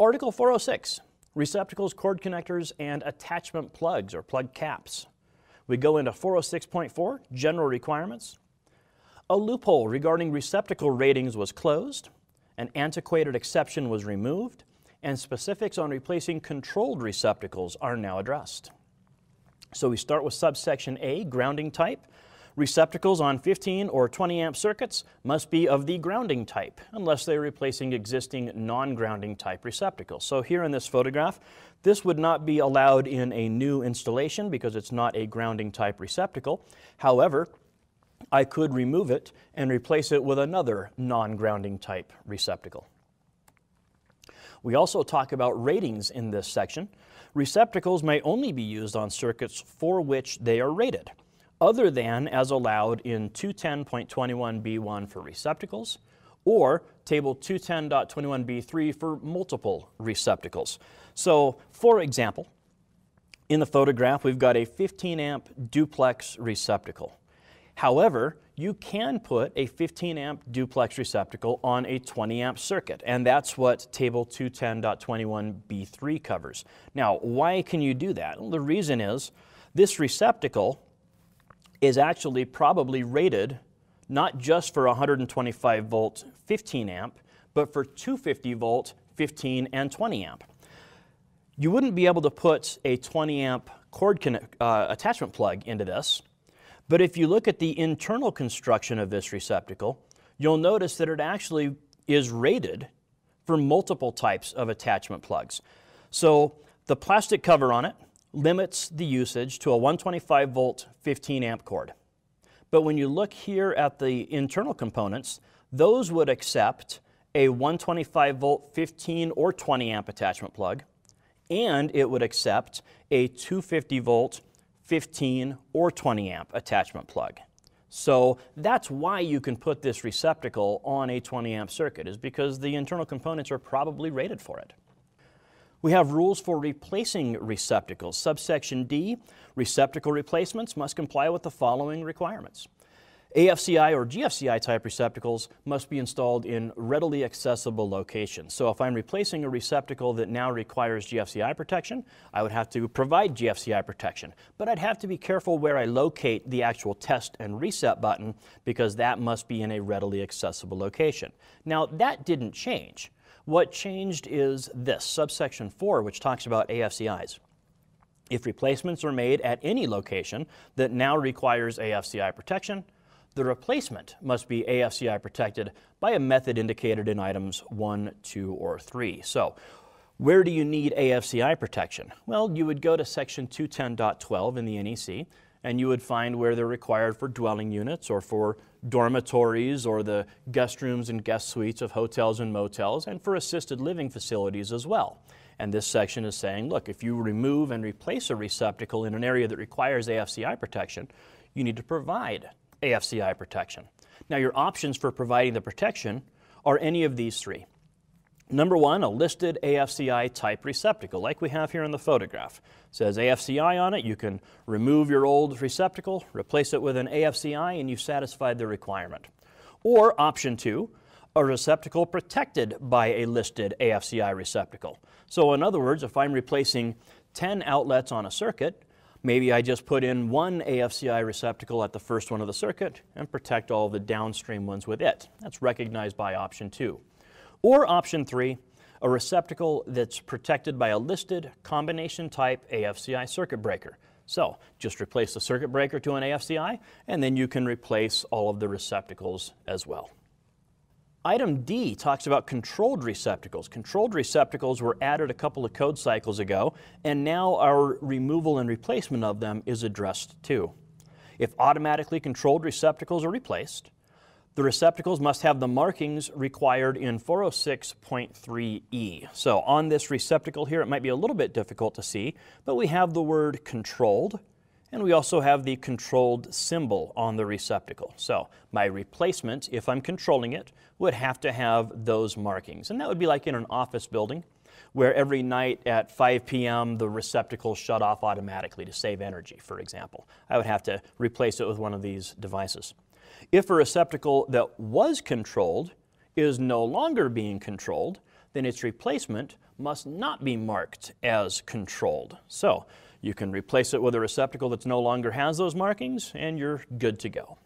Article 406, receptacles, cord connectors, and attachment plugs or plug caps. We go into 406.4, general requirements. A loophole regarding receptacle ratings was closed, an antiquated exception was removed, and specifics on replacing controlled receptacles are now addressed. So we start with subsection A, grounding type. Receptacles on 15 or 20 amp circuits must be of the grounding type unless they're replacing existing non-grounding type receptacles. So here in this photograph, this would not be allowed in a new installation because it's not a grounding type receptacle. However, I could remove it and replace it with another non-grounding type receptacle. We also talk about ratings in this section. Receptacles may only be used on circuits for which they are rated other than as allowed in 210.21b1 for receptacles or table 210.21b3 for multiple receptacles. So, for example, in the photograph, we've got a 15 amp duplex receptacle. However, you can put a 15 amp duplex receptacle on a 20 amp circuit, and that's what table 210.21b3 covers. Now, why can you do that? Well, the reason is this receptacle is actually probably rated not just for 125 volt 15 amp, but for 250 volt 15 and 20 amp. You wouldn't be able to put a 20 amp cord connect, uh, attachment plug into this, but if you look at the internal construction of this receptacle, you'll notice that it actually is rated for multiple types of attachment plugs. So the plastic cover on it limits the usage to a 125 volt 15 amp cord. But when you look here at the internal components, those would accept a 125 volt 15 or 20 amp attachment plug, and it would accept a 250 volt 15 or 20 amp attachment plug. So that's why you can put this receptacle on a 20 amp circuit, is because the internal components are probably rated for it. We have rules for replacing receptacles. Subsection D, receptacle replacements must comply with the following requirements. AFCI or GFCI type receptacles must be installed in readily accessible locations. So if I'm replacing a receptacle that now requires GFCI protection, I would have to provide GFCI protection. But I'd have to be careful where I locate the actual test and reset button because that must be in a readily accessible location. Now that didn't change. What changed is this, subsection 4, which talks about AFCIs. If replacements are made at any location that now requires AFCI protection, the replacement must be AFCI protected by a method indicated in items 1, 2, or 3. So, where do you need AFCI protection? Well, you would go to section 210.12 in the NEC and you would find where they're required for dwelling units or for dormitories or the guest rooms and guest suites of hotels and motels and for assisted living facilities as well. And this section is saying, look, if you remove and replace a receptacle in an area that requires AFCI protection, you need to provide AFCI protection. Now, your options for providing the protection are any of these three. Number one, a listed AFCI type receptacle, like we have here in the photograph. It says AFCI on it, you can remove your old receptacle, replace it with an AFCI, and you've satisfied the requirement. Or option two, a receptacle protected by a listed AFCI receptacle. So in other words, if I'm replacing 10 outlets on a circuit, maybe I just put in one AFCI receptacle at the first one of the circuit and protect all the downstream ones with it. That's recognized by option two. Or option three, a receptacle that's protected by a listed combination type AFCI circuit breaker. So just replace the circuit breaker to an AFCI, and then you can replace all of the receptacles as well. Item D talks about controlled receptacles. Controlled receptacles were added a couple of code cycles ago, and now our removal and replacement of them is addressed too. If automatically controlled receptacles are replaced, the receptacles must have the markings required in 406.3e. So on this receptacle here, it might be a little bit difficult to see, but we have the word controlled, and we also have the controlled symbol on the receptacle. So my replacement, if I'm controlling it, would have to have those markings. And that would be like in an office building where every night at 5 p.m. the receptacle shut off automatically to save energy, for example. I would have to replace it with one of these devices. If a receptacle that was controlled is no longer being controlled, then its replacement must not be marked as controlled. So you can replace it with a receptacle that no longer has those markings and you're good to go.